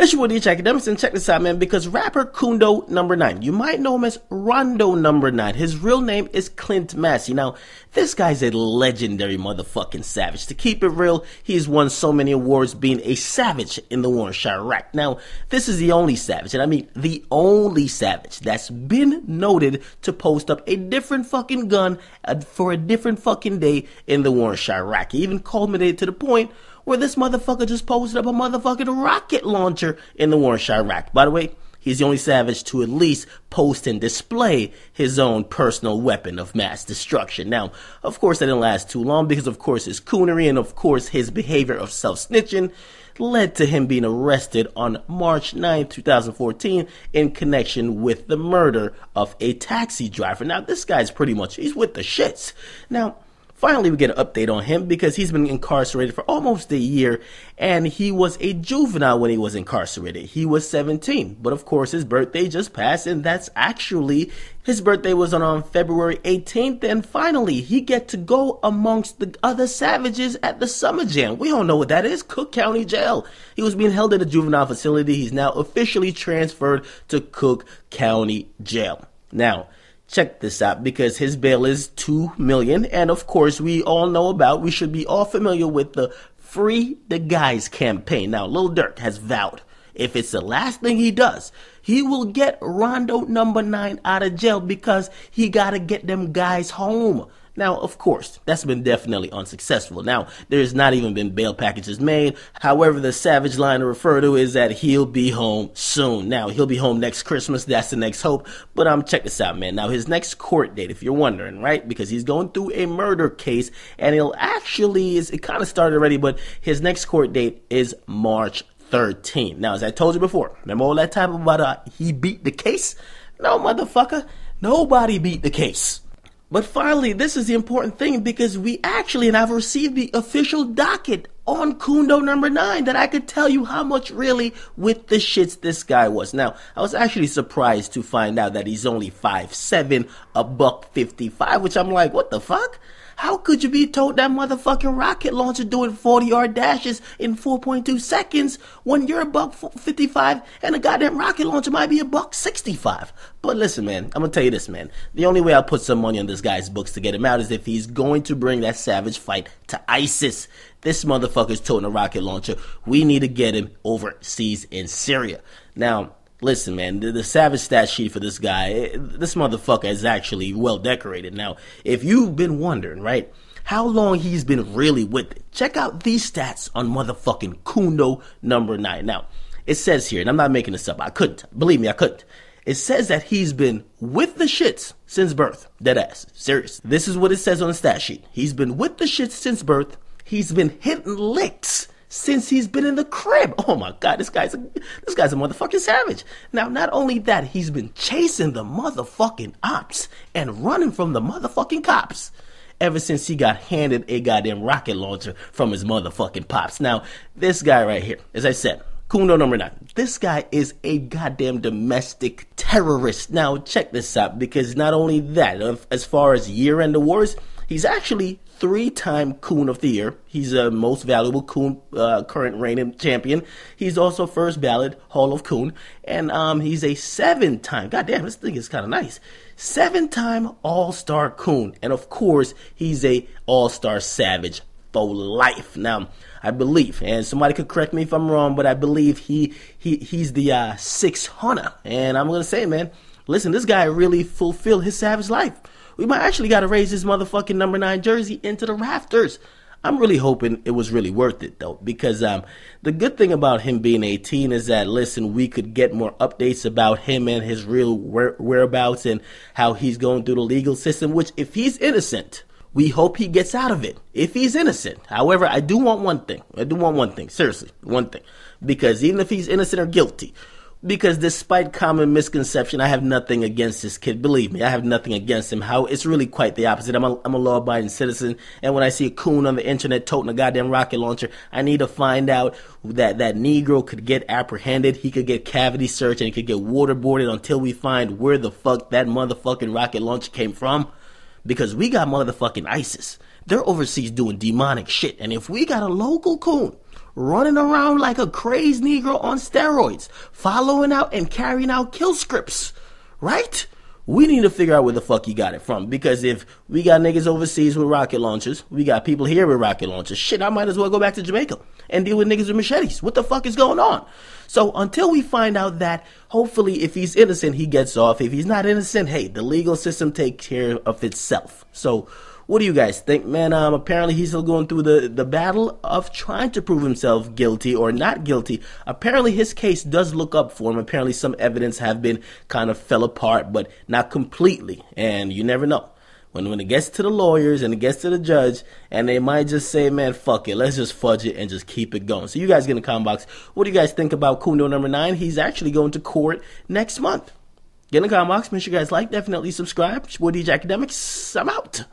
It's your boy DJ Akademiks, and check this out, man, because rapper Kundo number 9, you might know him as Rondo number 9. His real name is Clint Massey. Now, this guy's a legendary motherfucking savage. To keep it real, he's won so many awards being a savage in the war in. Now, this is the only savage, and I mean the only savage that's been noted to post up a different fucking gun uh, for a different fucking day in the war in. He even culminated to the point where this motherfucker just posted up a motherfucking rocket launcher in the war in. By the way, he's the only savage to at least post and display his own personal weapon of mass destruction. Now, of course, that didn't last too long because, of course, his coonery and, of course, his behavior of self snitching led to him being arrested on March 9, 2014, in connection with the murder of a taxi driver. Now, this guy's pretty much, he's with the shits. Now, Finally, we get an update on him because he's been incarcerated for almost a year and he was a juvenile when he was incarcerated. He was 17, but of course his birthday just passed and that's actually his birthday was on, February 18th and finally he get to go amongst the other savages at the summer jam. We all know what that is, Cook County Jail. He was being held in a juvenile facility. He's now officially transferred to Cook County Jail. Now, check this out because his bail is 2 million. And of course we all know about we should be all familiar with the free the guys campaign. Now lil durk has vowed if it's the last thing he does he will get rondo number 9 out of jail because he got to get them guys home now, of course, that's been definitely unsuccessful. Now, there's not even been bail packages made. However, the savage line to refer to is that he'll be home soon. Now, he'll be home next Christmas. That's the next hope. But um, check this out, man. Now, his next court date, if you're wondering, right? Because he's going through a murder case, and he'll actually is it kind of started already, but his next court date is March 13. Now, as I told you before, remember all that time about uh, he beat the case? No, motherfucker. Nobody beat the case. But finally, this is the important thing because we actually, and I've received the official docket on Kundo number nine that I could tell you how much really with the shits this guy was. Now, I was actually surprised to find out that he's only five seven, a buck 55, which I'm like, what the fuck? How could you be told that motherfucking rocket launcher doing 40 yard dashes in 4.2 seconds when you're a buck 55 and a goddamn rocket launcher might be a buck 65? But listen, man, I'm gonna tell you this, man. The only way I'll put some money on this guy's books to get him out is if he's going to bring that savage fight to ISIS. This motherfucker's toting a rocket launcher. We need to get him overseas in Syria. Now, Listen, man, the, the, savage stat sheet for this guy, eh, this motherfucker is actually well decorated. Now, if you've been wondering, right, how long he's been really with it, check out these stats on motherfucking Kundo number nine. Now, it says here, and I'm not making this up, I couldn't. Believe me, I couldn't. It says that he's been with the shits since birth. Dead ass. Serious. This is what it says on the stat sheet. He's been with the shits since birth. He's been hitting licks since he's been in the crib. Oh my god, this guy's a, this guy's a motherfucking savage. Now, not only that, he's been chasing the motherfucking ops and running from the motherfucking cops ever since he got handed a goddamn rocket launcher from his motherfucking pops. Now, this guy right here, as I said, Kundo number nine. This guy is a goddamn domestic terrorist. Now, check this out because not only that, as far as year end awards, he's actually three-time Coon of the Year. He's a most valuable Coon uh, current reigning champion. He's also first ballot Hall of Coon, and um, he's a seven-time. Goddamn, this thing is kind of nice. Seven-time All-Star Coon, and of course, he's a All-Star Savage for life. Now, I believe, and somebody could correct me if I'm wrong, but I believe he he he's the uh, six hunter, and I'm gonna say, man, listen, this guy really fulfilled his savage life. We might actually got to raise his motherfucking number nine jersey into the rafters. I'm really hoping it was really worth it though, because um, the good thing about him being 18 is that listen, we could get more updates about him and his real where- whereabouts and how he's going through the legal system. Which, if he's innocent, we hope he gets out of it. If he's innocent, however, I do want one thing. I do want one thing. Seriously, one thing, because even if he's innocent or guilty, because despite common misconception, I have nothing against this kid. Believe me, I have nothing against him. How it's really quite the opposite. I'm a, I'm a law-abiding citizen, and when I see a coon on the internet toting a goddamn rocket launcher, I need to find out that that Negro could get apprehended, he could get cavity searched, and he could get waterboarded until we find where the fuck that motherfucking rocket launcher came from. Because we got motherfucking ISIS. They're overseas doing demonic shit, and if we got a local coon running around like a crazed Negro on steroids, following out and carrying out kill scripts, right? We need to figure out where the fuck he got it from. Because if we got niggas overseas with rocket launchers, we got people here with rocket launchers. Shit, I might as well go back to Jamaica and deal with niggas with machetes. What the fuck is going on? So until we find out that, hopefully, if he's innocent, he gets off. If he's not innocent, hey, the legal system takes care of itself. So what do you guys think, man? Um, apparently he's still going through the, the battle of trying to prove himself guilty or not guilty. Apparently his case does look up for him. Apparently some evidence have been kind of fell apart, but not completely. And you never know. When, when it gets to the lawyers and it gets to the judge, and they might just say, man, fuck it, let's just fudge it and just keep it going. So you guys get in the comment box. What do you guys think about Kundo number nine? He's actually going to court next month. Get in the comment box. Make sure you guys like, definitely subscribe. It's boy DJ Akademiks. I'm out.